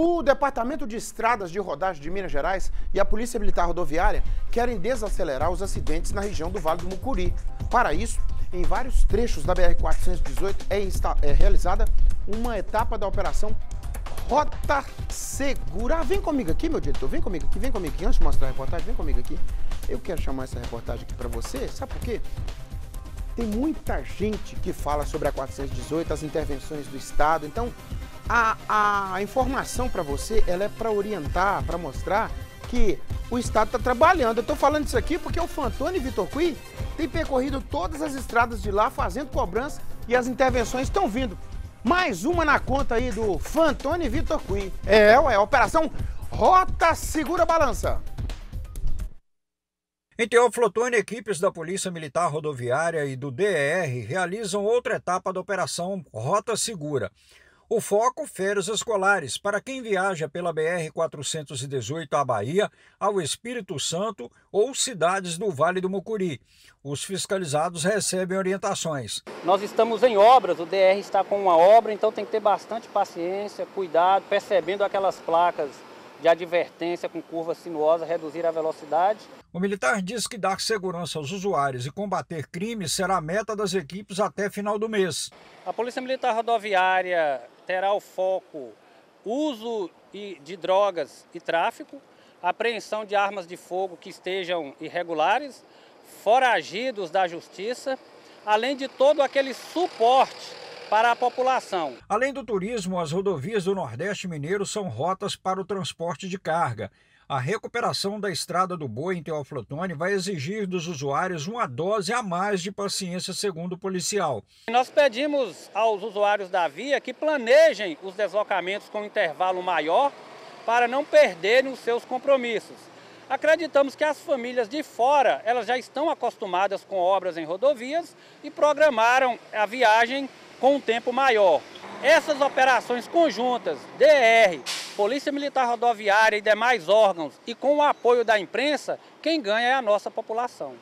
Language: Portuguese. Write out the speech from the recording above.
O Departamento de Estradas de Rodagem de Minas Gerais e a Polícia Militar Rodoviária querem desacelerar os acidentes na região do Vale do Mucuri. Para isso, em vários trechos da BR-418 é, é, realizada uma etapa da operação Rota Segura. Vem comigo aqui, meu diretor, vem comigo aqui, vem comigo aqui. Antes de mostrar a reportagem, vem comigo aqui. Eu quero chamar essa reportagem aqui para você, sabe por quê? Tem muita gente que fala sobre a 418, as intervenções do Estado, então a, a informação para você, ela é para orientar, para mostrar que o Estado está trabalhando. Eu estou falando isso aqui porque o Fantoni Vitor Cui tem percorrido todas as estradas de lá, fazendo cobrança e as intervenções estão vindo. Mais uma na conta aí do Fantoni Vitor Cui. É, é, Operação Rota Segura Balança. Em Teoflotone, equipes da Polícia Militar Rodoviária e do DER realizam outra etapa da Operação Rota Segura. O foco, férias escolares, para quem viaja pela BR-418 à Bahia, ao Espírito Santo ou cidades do Vale do Mucuri. Os fiscalizados recebem orientações. Nós estamos em obras, o DR está com uma obra, então tem que ter bastante paciência, cuidado, percebendo aquelas placas de advertência com curva sinuosa, reduzir a velocidade. O militar diz que dar segurança aos usuários e combater crimes será a meta das equipes até final do mês. A Polícia Militar Rodoviária terá o foco uso de drogas e tráfico, apreensão de armas de fogo que estejam irregulares, foragidos da justiça, além de todo aquele suporte para a população. Além do turismo, as rodovias do Nordeste Mineiro são rotas para o transporte de carga. A recuperação da estrada do boi em Teoflotone vai exigir dos usuários uma dose a mais de paciência, segundo o policial. Nós pedimos aos usuários da via que planejem os deslocamentos com intervalo maior para não perderem os seus compromissos. Acreditamos que as famílias de fora, elas já estão acostumadas com obras em rodovias e programaram a viagem com um tempo maior. Essas operações conjuntas, DR, Polícia Militar Rodoviária e demais órgãos, e com o apoio da imprensa, quem ganha é a nossa população.